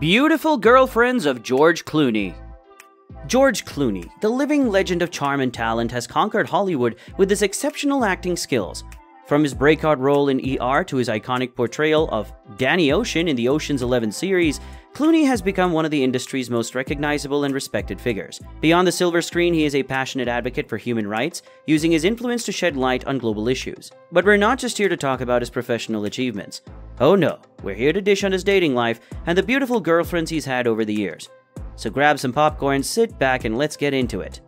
Beautiful Girlfriends of George Clooney. George Clooney, the living legend of charm and talent, has conquered Hollywood with his exceptional acting skills. From his breakout role in ER to his iconic portrayal of Danny Ocean in the Ocean's 11 series, Clooney has become one of the industry's most recognizable and respected figures. Beyond the silver screen, he is a passionate advocate for human rights, using his influence to shed light on global issues. But we're not just here to talk about his professional achievements. Oh no, we're here to dish on his dating life and the beautiful girlfriends he's had over the years. So grab some popcorn, sit back, and let's get into it.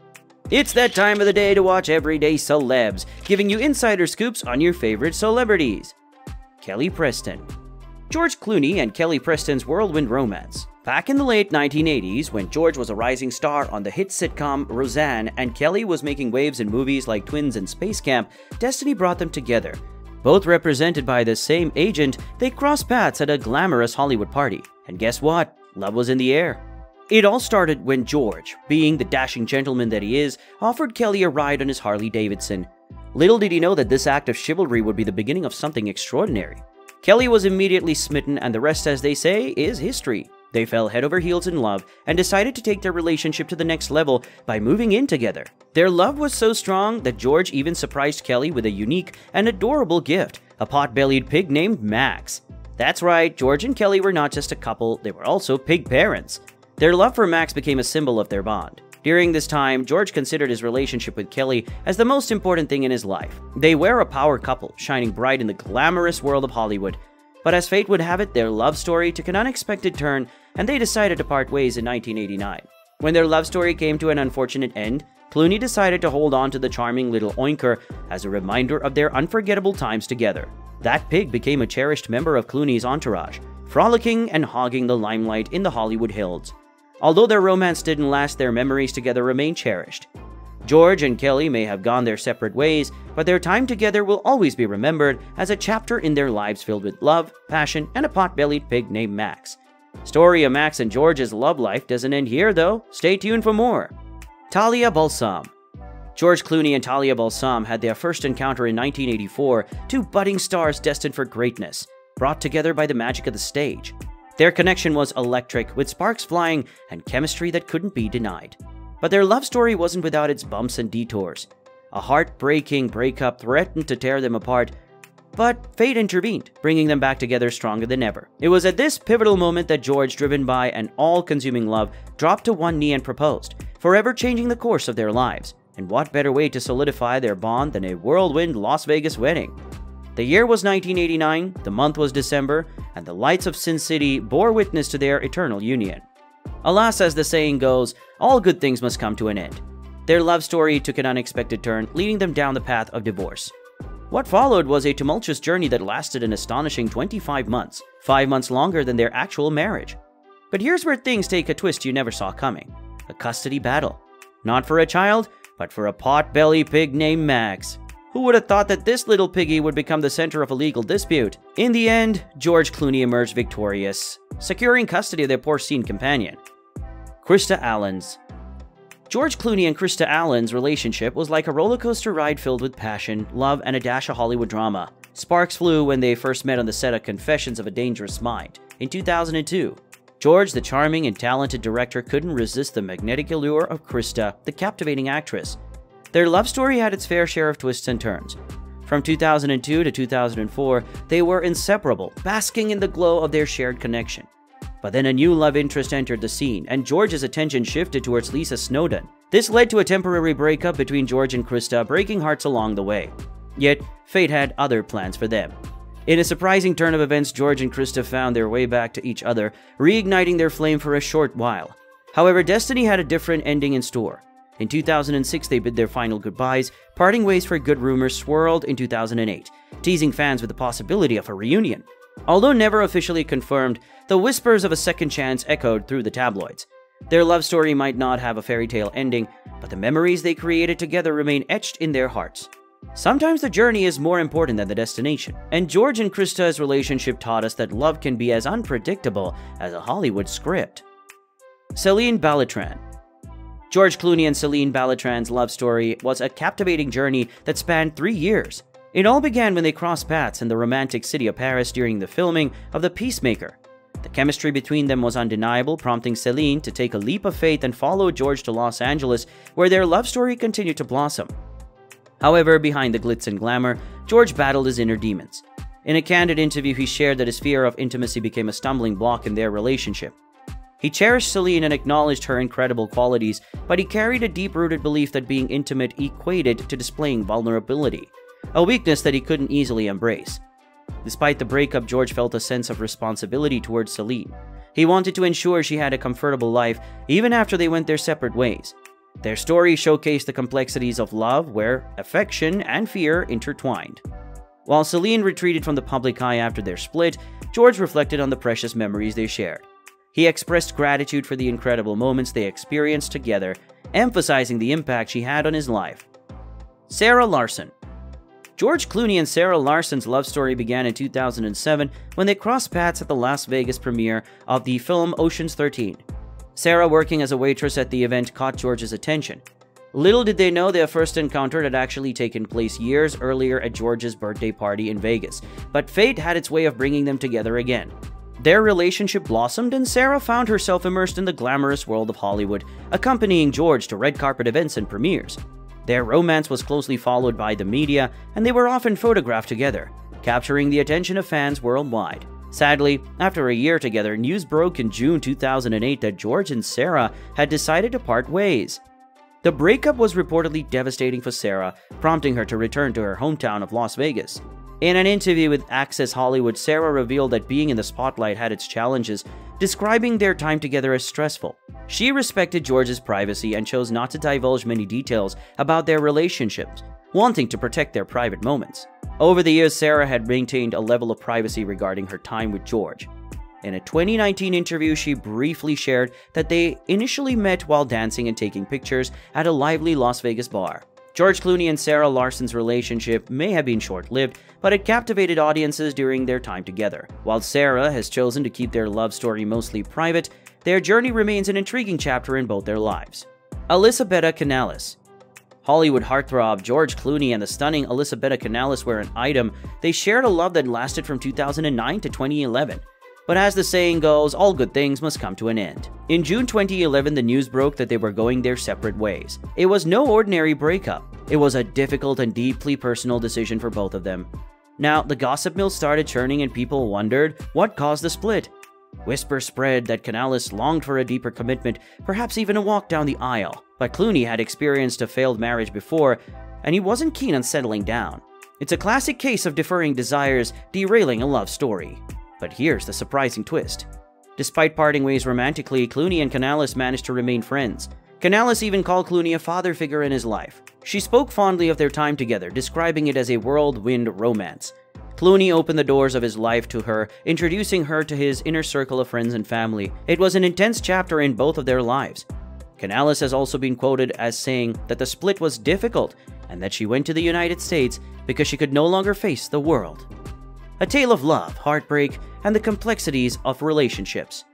It's that time of the day to watch Everyday Celebs, giving you insider scoops on your favorite celebrities. Kelly Preston. George Clooney and Kelly Preston's whirlwind romance. Back in the late 1980s, when George was a rising star on the hit sitcom Roseanne and Kelly was making waves in movies like Twins and Space Camp, destiny brought them together. Both represented by the same agent, they crossed paths at a glamorous Hollywood party. And guess what? Love was in the air. It all started when George, being the dashing gentleman that he is, offered Kelly a ride on his Harley Davidson. Little did he know that this act of chivalry would be the beginning of something extraordinary. Kelly was immediately smitten, and the rest, as they say, is history. They fell head over heels in love and decided to take their relationship to the next level by moving in together. Their love was so strong that George even surprised Kelly with a unique and adorable gift a pot bellied pig named Max. That's right, George and Kelly were not just a couple, they were also pig parents. Their love for Max became a symbol of their bond. During this time, George considered his relationship with Kelly as the most important thing in his life. They were a power couple, shining bright in the glamorous world of Hollywood. But as fate would have it, their love story took an unexpected turn, and they decided to part ways in 1989. When their love story came to an unfortunate end, Clooney decided to hold on to the charming little oinker as a reminder of their unforgettable times together. That pig became a cherished member of Clooney's entourage, frolicking and hogging the limelight in the Hollywood hills. Although their romance didn't last, their memories together remain cherished. George and Kelly may have gone their separate ways, but their time together will always be remembered as a chapter in their lives filled with love, passion, and a pot-bellied pig named Max. Story of Max and George's love life doesn't end here, though. Stay tuned for more. Talia Balsam George Clooney and Talia Balsam had their first encounter in 1984, two budding stars destined for greatness, brought together by the magic of the stage. Their connection was electric, with sparks flying and chemistry that couldn't be denied. But their love story wasn't without its bumps and detours. A heartbreaking breakup threatened to tear them apart, but fate intervened, bringing them back together stronger than ever. It was at this pivotal moment that George, driven by an all-consuming love, dropped to one knee and proposed, forever changing the course of their lives. And what better way to solidify their bond than a whirlwind Las Vegas wedding? The year was 1989, the month was December, and the lights of Sin City bore witness to their eternal union. Alas, as the saying goes, all good things must come to an end. Their love story took an unexpected turn, leading them down the path of divorce. What followed was a tumultuous journey that lasted an astonishing 25 months, five months longer than their actual marriage. But here's where things take a twist you never saw coming a custody battle. Not for a child, but for a pot belly pig named Max. Who would have thought that this little piggy would become the center of a legal dispute? In the end, George Clooney emerged victorious, securing custody of their porcine companion. Krista Allens George Clooney and Krista Allen's relationship was like a roller coaster ride filled with passion, love, and a dash of Hollywood drama. Sparks flew when they first met on the set of Confessions of a Dangerous Mind in 2002. George, the charming and talented director, couldn't resist the magnetic allure of Krista, the captivating actress, their love story had its fair share of twists and turns. From 2002 to 2004, they were inseparable, basking in the glow of their shared connection. But then a new love interest entered the scene, and George's attention shifted towards Lisa Snowdon. This led to a temporary breakup between George and Krista, breaking hearts along the way. Yet, fate had other plans for them. In a surprising turn of events, George and Krista found their way back to each other, reigniting their flame for a short while. However, destiny had a different ending in store. In 2006, they bid their final goodbyes, parting ways for good rumors swirled in 2008, teasing fans with the possibility of a reunion. Although never officially confirmed, the whispers of a second chance echoed through the tabloids. Their love story might not have a fairy tale ending, but the memories they created together remain etched in their hearts. Sometimes the journey is more important than the destination, and George and Krista's relationship taught us that love can be as unpredictable as a Hollywood script. Celine Balitran George Clooney and Celine Balitran's love story was a captivating journey that spanned three years. It all began when they crossed paths in the romantic city of Paris during the filming of The Peacemaker. The chemistry between them was undeniable, prompting Celine to take a leap of faith and follow George to Los Angeles, where their love story continued to blossom. However, behind the glitz and glamour, George battled his inner demons. In a candid interview, he shared that his fear of intimacy became a stumbling block in their relationship. He cherished Celine and acknowledged her incredible qualities, but he carried a deep rooted belief that being intimate equated to displaying vulnerability, a weakness that he couldn't easily embrace. Despite the breakup, George felt a sense of responsibility towards Celine. He wanted to ensure she had a comfortable life even after they went their separate ways. Their story showcased the complexities of love where affection and fear intertwined. While Celine retreated from the public eye after their split, George reflected on the precious memories they shared. He expressed gratitude for the incredible moments they experienced together, emphasizing the impact she had on his life. Sarah Larson George Clooney and Sarah Larson's love story began in 2007 when they crossed paths at the Las Vegas premiere of the film Ocean's 13. Sarah, working as a waitress at the event, caught George's attention. Little did they know their first encounter had actually taken place years earlier at George's birthday party in Vegas, but fate had its way of bringing them together again. Their relationship blossomed, and Sarah found herself immersed in the glamorous world of Hollywood, accompanying George to red carpet events and premieres. Their romance was closely followed by the media, and they were often photographed together, capturing the attention of fans worldwide. Sadly, after a year together, news broke in June 2008 that George and Sarah had decided to part ways. The breakup was reportedly devastating for Sarah, prompting her to return to her hometown of Las Vegas. In an interview with Access Hollywood, Sarah revealed that being in the spotlight had its challenges, describing their time together as stressful. She respected George's privacy and chose not to divulge many details about their relationships, wanting to protect their private moments. Over the years, Sarah had maintained a level of privacy regarding her time with George. In a 2019 interview, she briefly shared that they initially met while dancing and taking pictures at a lively Las Vegas bar. George Clooney and Sarah Larson's relationship may have been short lived, but it captivated audiences during their time together. While Sarah has chosen to keep their love story mostly private, their journey remains an intriguing chapter in both their lives. Elisabetta Canalis Hollywood heartthrob George Clooney and the stunning Elisabetta Canalis were an item. They shared a love that lasted from 2009 to 2011. But as the saying goes, all good things must come to an end. In June 2011, the news broke that they were going their separate ways. It was no ordinary breakup. It was a difficult and deeply personal decision for both of them. Now, the gossip mill started churning and people wondered what caused the split. Whispers spread that Canalis longed for a deeper commitment, perhaps even a walk down the aisle. But Clooney had experienced a failed marriage before, and he wasn't keen on settling down. It's a classic case of deferring desires derailing a love story. But here's the surprising twist. Despite parting ways romantically, Clooney and Canalis managed to remain friends. Canalis even called Clooney a father figure in his life. She spoke fondly of their time together, describing it as a whirlwind romance. Clooney opened the doors of his life to her, introducing her to his inner circle of friends and family. It was an intense chapter in both of their lives. Canalis has also been quoted as saying that the split was difficult and that she went to the United States because she could no longer face the world. A tale of love, heartbreak, and the complexities of relationships.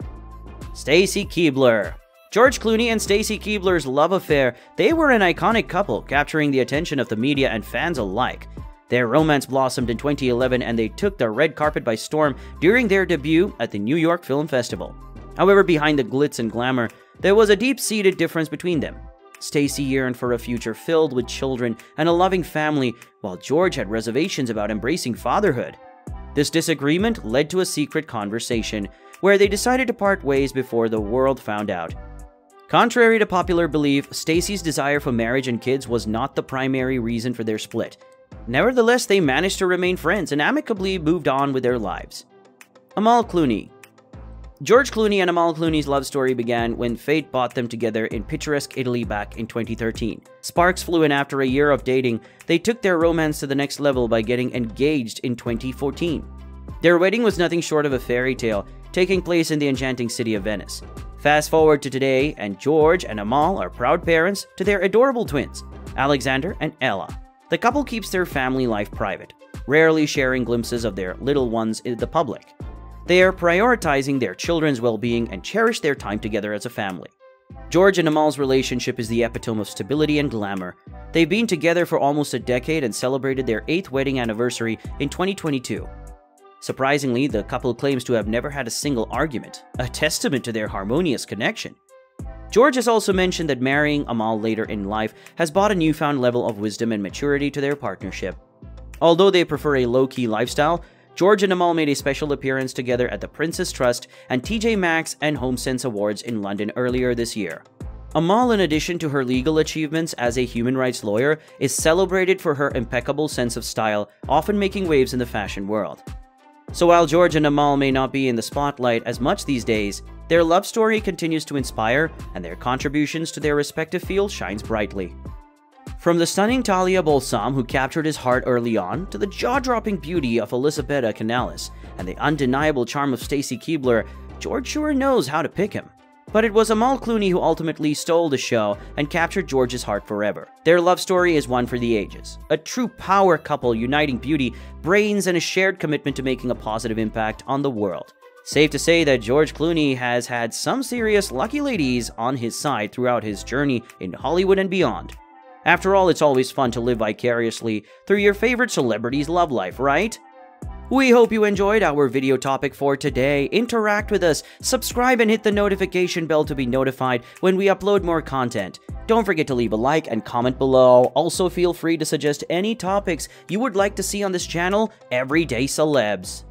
Stacy Keibler George Clooney and Stacy Keibler's love affair, they were an iconic couple, capturing the attention of the media and fans alike. Their romance blossomed in 2011 and they took the red carpet by storm during their debut at the New York Film Festival. However, behind the glitz and glamour, there was a deep-seated difference between them. Stacy yearned for a future filled with children and a loving family, while George had reservations about embracing fatherhood. This disagreement led to a secret conversation, where they decided to part ways before the world found out. Contrary to popular belief, Stacy's desire for marriage and kids was not the primary reason for their split. Nevertheless, they managed to remain friends and amicably moved on with their lives. Amal Clooney George Clooney and Amal Clooney's love story began when fate brought them together in picturesque Italy back in 2013. Sparks flew in after a year of dating. They took their romance to the next level by getting engaged in 2014. Their wedding was nothing short of a fairy tale, taking place in the enchanting city of Venice. Fast forward to today, and George and Amal are proud parents to their adorable twins, Alexander and Ella. The couple keeps their family life private, rarely sharing glimpses of their little ones in the public. They are prioritizing their children's well being and cherish their time together as a family. George and Amal's relationship is the epitome of stability and glamour. They've been together for almost a decade and celebrated their eighth wedding anniversary in 2022. Surprisingly, the couple claims to have never had a single argument, a testament to their harmonious connection. George has also mentioned that marrying Amal later in life has brought a newfound level of wisdom and maturity to their partnership. Although they prefer a low key lifestyle, George and Amal made a special appearance together at the Prince's Trust and TJ Maxx and HomeSense Awards in London earlier this year. Amal, in addition to her legal achievements as a human rights lawyer, is celebrated for her impeccable sense of style, often making waves in the fashion world. So while George and Amal may not be in the spotlight as much these days, their love story continues to inspire and their contributions to their respective fields shines brightly. From the stunning Talia Balsam who captured his heart early on, to the jaw-dropping beauty of Elisabetta Canalis, and the undeniable charm of Stacy Keibler, George sure knows how to pick him. But it was Amal Clooney who ultimately stole the show and captured George's heart forever. Their love story is one for the ages. A true power couple uniting beauty, brains, and a shared commitment to making a positive impact on the world. Safe to say that George Clooney has had some serious lucky ladies on his side throughout his journey in Hollywood and beyond. After all, it's always fun to live vicariously through your favorite celebrity's love life, right? We hope you enjoyed our video topic for today. Interact with us, subscribe and hit the notification bell to be notified when we upload more content. Don't forget to leave a like and comment below. Also feel free to suggest any topics you would like to see on this channel, Everyday Celebs.